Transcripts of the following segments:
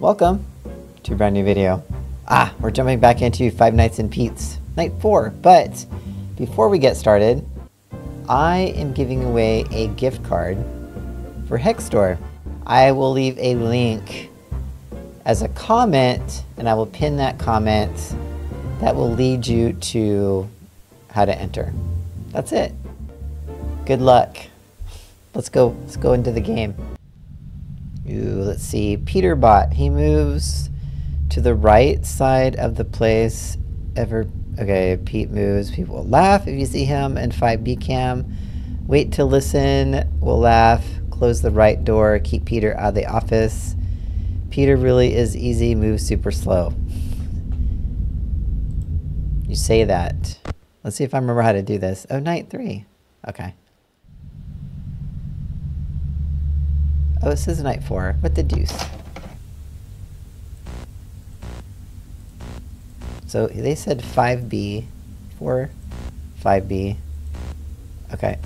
Welcome to a brand new video. Ah, we're jumping back into Five Nights in Pete's, night four. But before we get started, I am giving away a gift card for Hex Store. I will leave a link as a comment, and I will pin that comment that will lead you to how to enter. That's it. Good luck. Let's go. Let's go into the game. Ooh, let's see. Peterbot. He moves to the right side of the place. Ever. Okay, Pete moves. People will laugh if you see him. And 5B cam. Wait to listen. We'll laugh. Close the right door. Keep Peter out of the office. Peter really is easy. Move super slow. You say that. Let's see if I remember how to do this. Oh, night three. Okay. Oh, this is night four. What the deuce? So they said 5B, 4, 5B. Okay.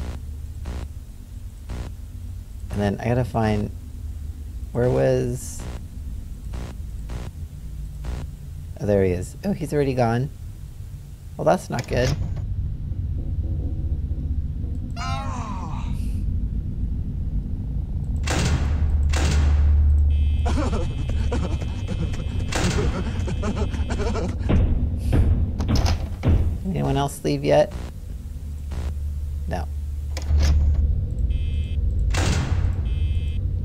And then I gotta find, where was, oh there he is. Oh, he's already gone. Well, that's not good. Leave yet? No.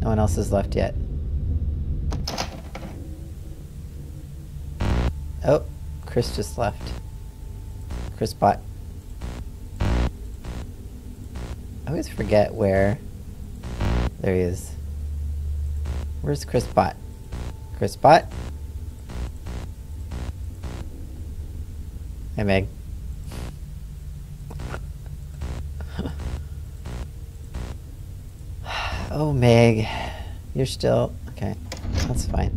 No one else has left yet. Oh, Chris just left. Chris bot. I always forget where. There he is. Where's Chris bot? Chris bot? Hey Meg. Oh Meg. You're still okay. That's fine.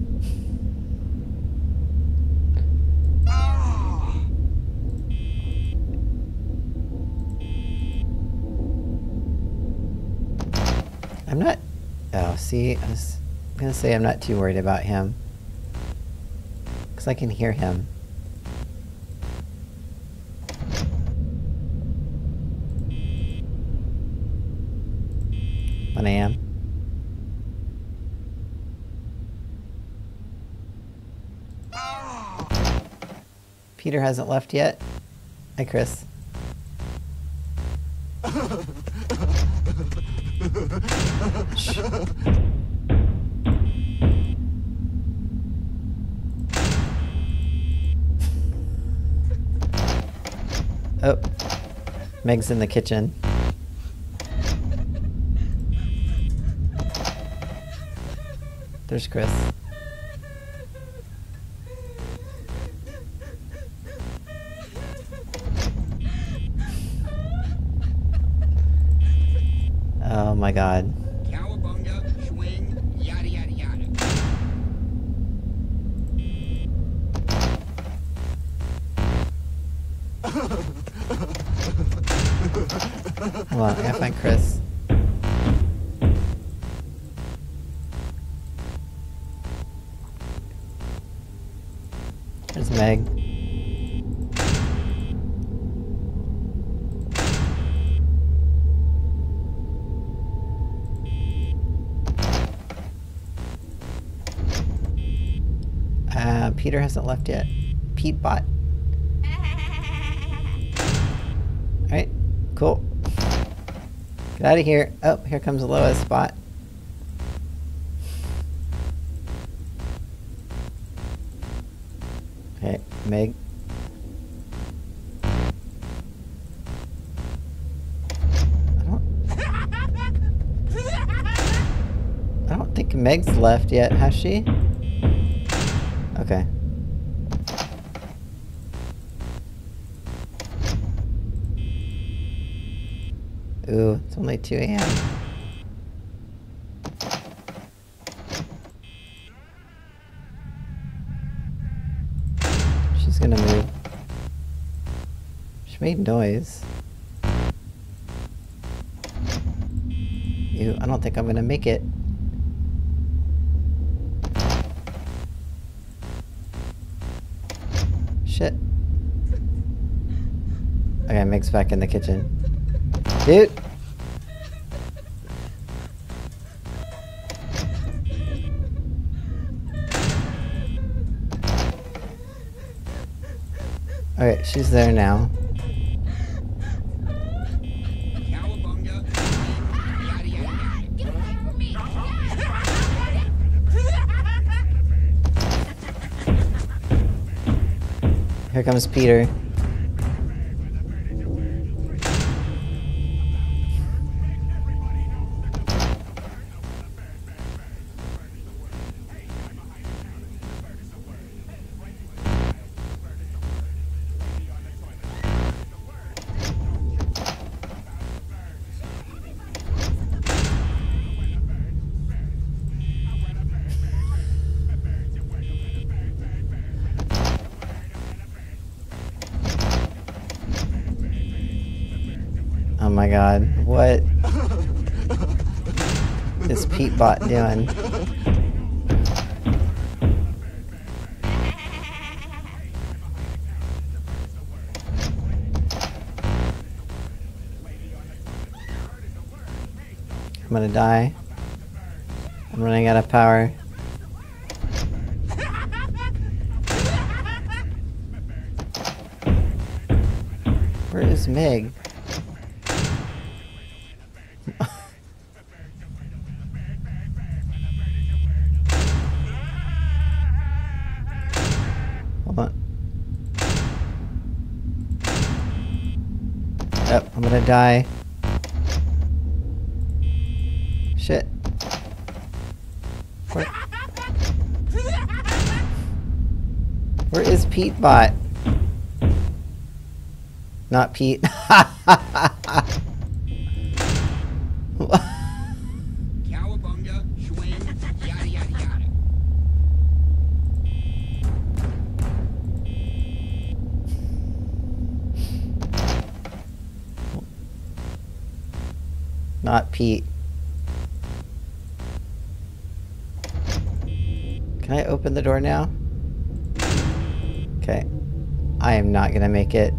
I'm not... Oh, see, I was gonna say I'm not too worried about him. Because I can hear him. When I am. Peter hasn't left yet. Hi, Chris. Oh, Meg's in the kitchen. There's Chris. Oh my god. Cowabunga, swing, yada yada yada. Hold on, I gotta find Chris. There's Meg. Uh, Peter hasn't left yet. Pete bot. Alright, cool. Get out of here. Oh, here comes Lois bot. Okay, Meg. I don't, I don't think Meg's left yet, has she? Okay. Ooh, it's only 2 a.m. She's gonna move. She made noise. Ew, I don't think I'm gonna make it. Shit. Okay, Meg's back in the kitchen. Dude! Okay, she's there now. Here comes Peter. Bot doing? I'm gonna die. I'm running out of power. Where is Meg? Hold on. Yep, I'm die. Shit. Where, where is Pete Bot? Not Pete. Pete. Can I open the door now? Okay. I am not gonna make it.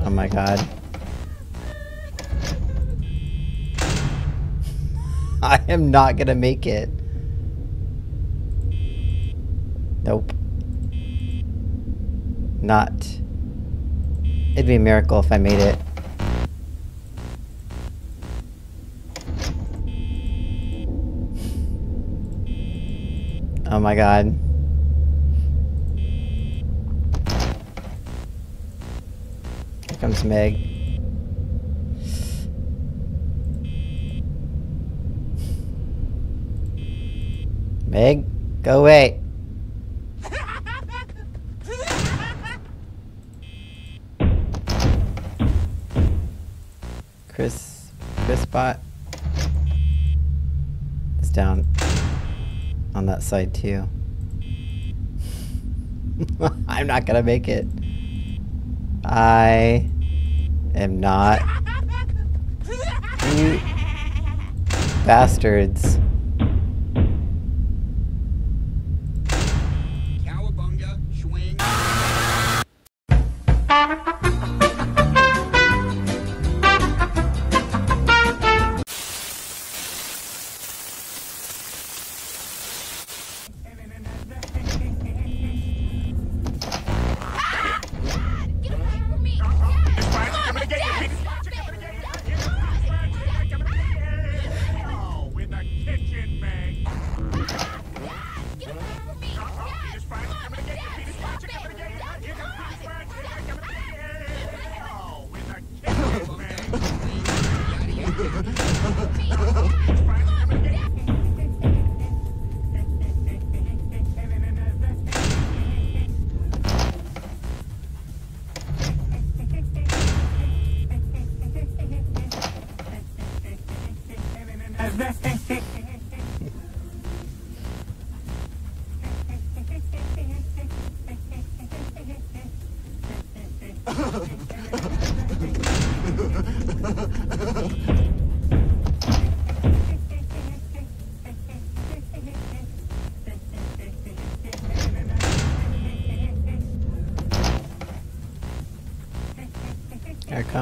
Oh my god. I am not gonna make it. Nope. Not. It'd be a miracle if I made it. Oh my god. Here comes Meg. Meg, go away. Chris, Chris bot is down on that side too. I'm not gonna make it. I am not. You bastards.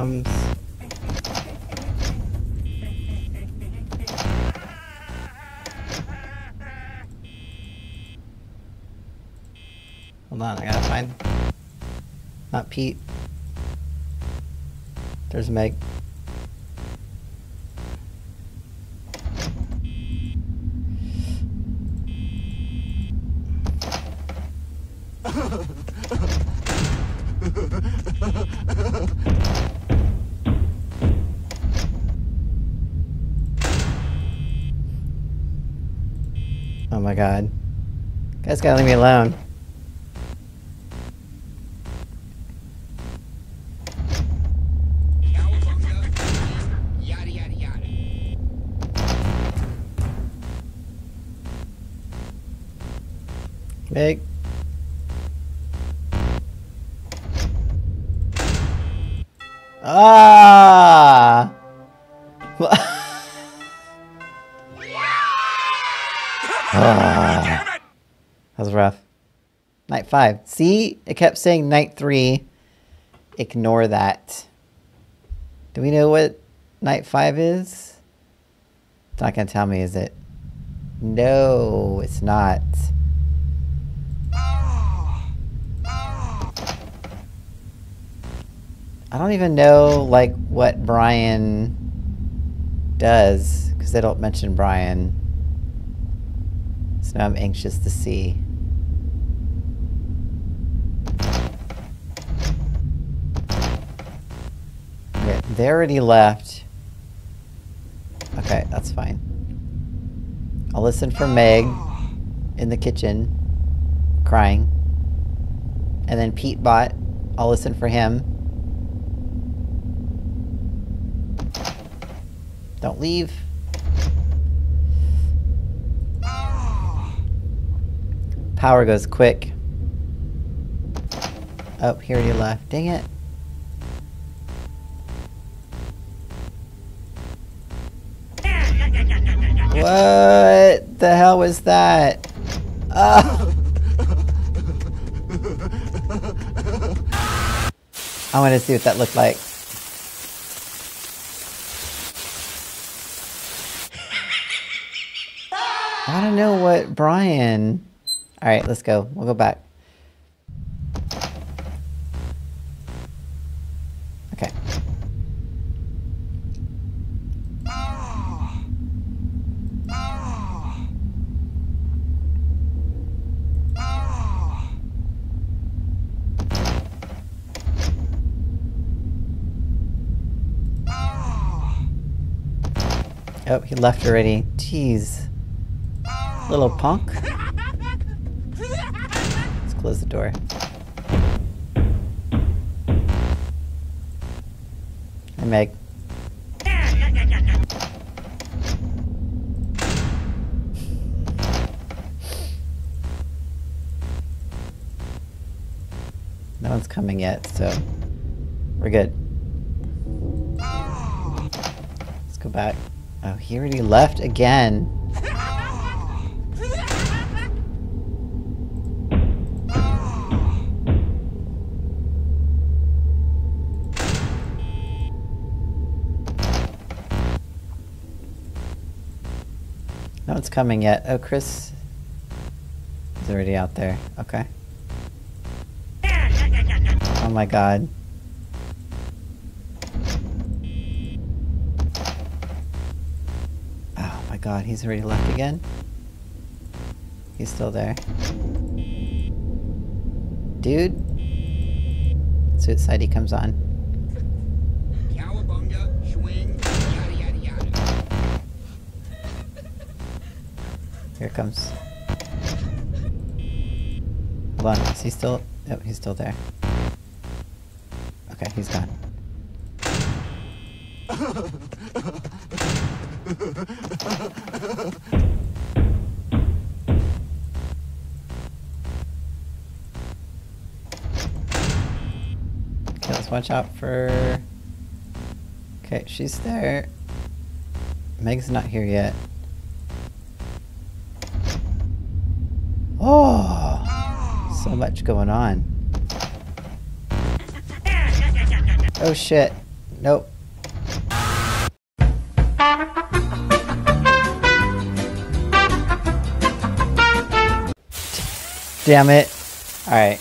Comes. Hold on, I gotta find. Not Pete. There's Meg. My god. Guys gotta leave me alone. Meg. Ah! Ah. That was rough. Night five. See? It kept saying night three. Ignore that. Do we know what night five is? It's not gonna tell me, is it? No, it's not. I don't even know, like, what Brian does, because they don't mention Brian. Now I'm anxious to see. Okay, they already left. Okay, that's fine. I'll listen for Meg in the kitchen, crying. And then Pete bot, I'll listen for him. Don't leave. Power goes quick. Oh, here you left. Dang it. What the hell was that? Ah! I want to see what that looked like. I don't know what Brian. All right, let's go. We'll go back. Okay. Oh, he left already. Jeez. Little punk. Close the door. Hey, Meg. No one's coming yet, so we're good. Let's go back. Oh, he already left again. No coming yet. Oh, Chris is already out there. Okay. Oh my god. Oh my god, he's already left again? He's still there. Dude? Suicide he comes on. Here it comes. Hold on, is he still? Oh, he's still there. Okay, he's gone. Okay, let's watch out for... Okay, she's there. Meg's not here yet. Much going on. Oh shit. Nope. Damn it. Alright.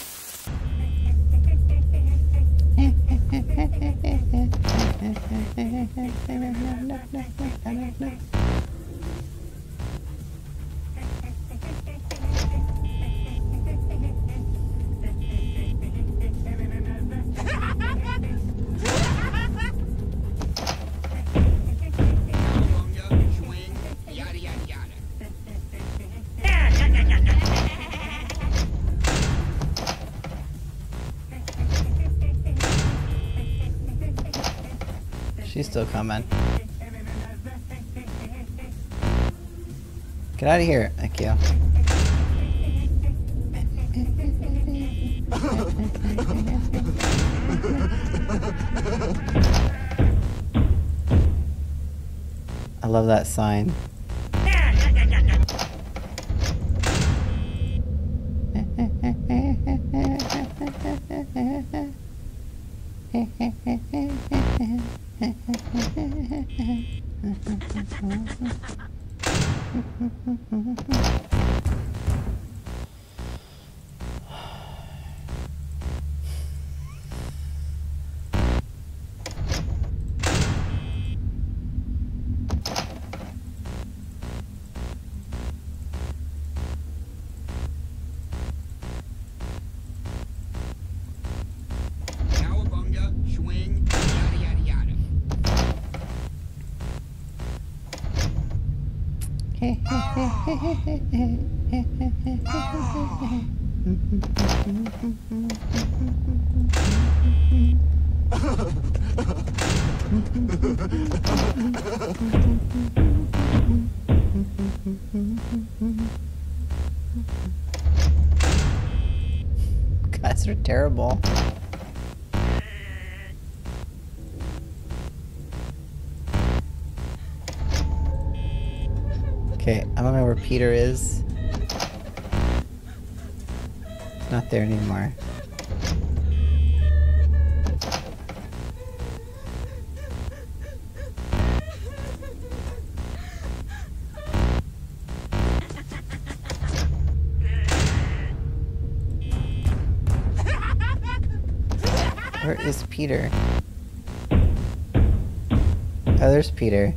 Get out of here. Thank you. I love that sign. Guys are terrible. Okay, I don't know where Peter is. Not there anymore. Where is Peter? Oh, there's Peter.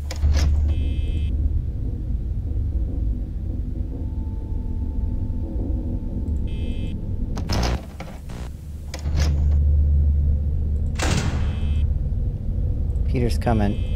Peter's coming.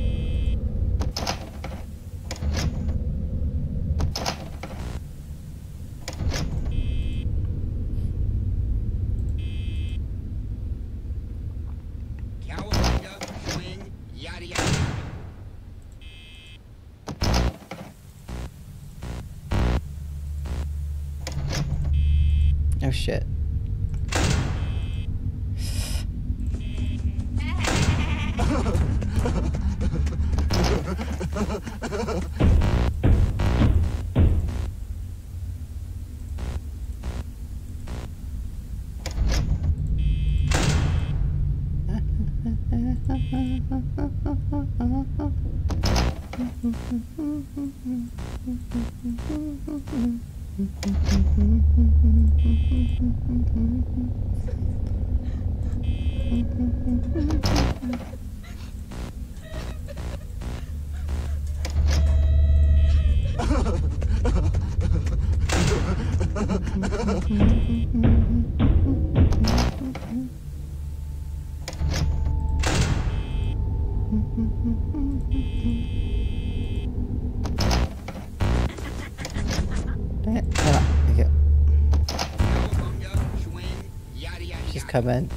She's coming.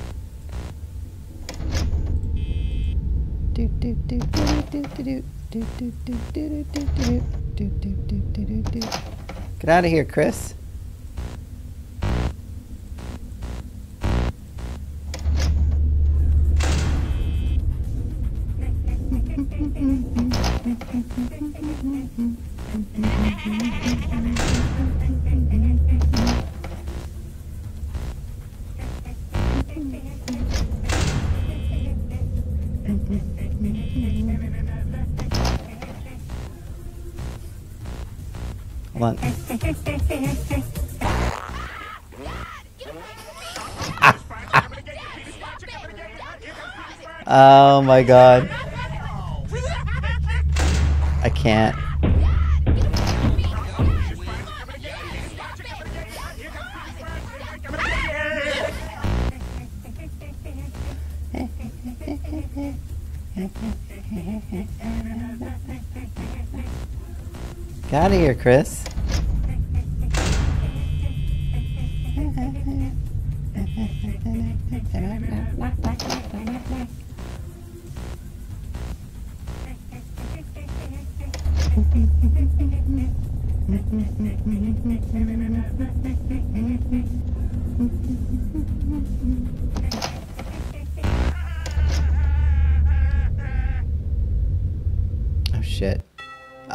Get out of here, Chris. Hold on. oh my god. I can't. Get out of here, Chris.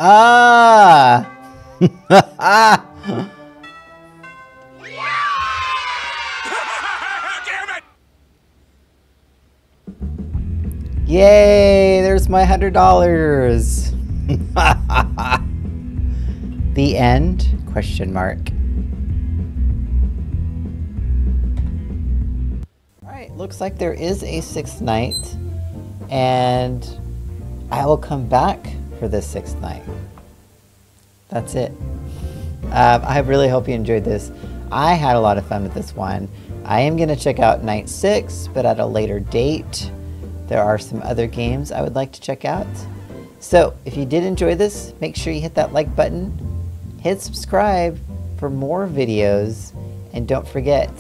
Oh ah! Yay! There's my hundred dollars. the end? Question mark. Alright, looks like there is a sixth night. And I will come back for this sixth night. That's it. Um, I really hope you enjoyed this. I had a lot of fun with this one. I am going to check out night six, but at a later date. There are some other games I would like to check out. So, if you did enjoy this, make sure you hit that like button, hit subscribe for more videos, and don't forget,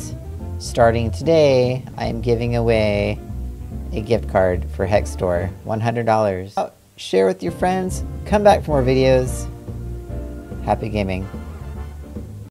starting today, I am giving away a gift card for Hex Store, $100. Share with your friends, come back for more videos. Happy gaming.